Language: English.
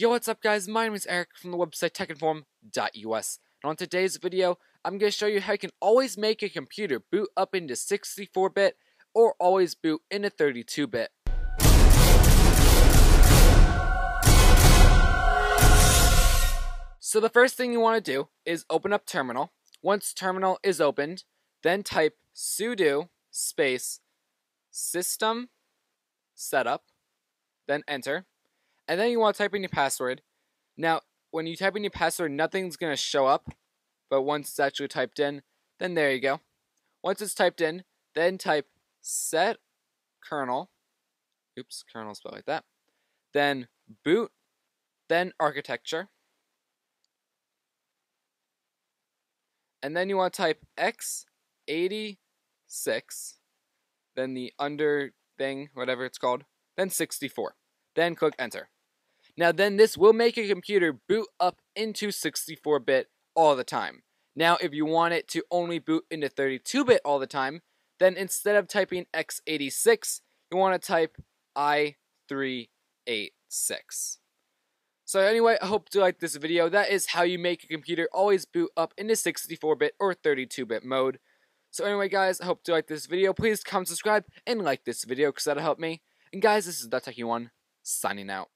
Yo, what's up guys? My name is Erik from the website techinform.us. And on today's video, I'm going to show you how you can always make a computer boot up into 64-bit or always boot into 32-bit. So the first thing you want to do is open up terminal. Once terminal is opened, then type sudo space system setup, then enter and then you want to type in your password. Now, when you type in your password, nothing's going to show up, but once it's actually typed in, then there you go. Once it's typed in, then type set kernel, oops, kernel spelled like that, then boot, then architecture, and then you want to type x86, then the under thing, whatever it's called, then 64. Then click enter. Now then this will make your computer boot up into 64-bit all the time. Now if you want it to only boot into 32-bit all the time, then instead of typing x86, you want to type i386. So anyway, I hope you liked this video. That is how you make a computer always boot up into 64-bit or 32-bit mode. So anyway guys, I hope you liked this video. Please comment, subscribe, and like this video because that'll help me. And guys, this is The Techy One, signing out.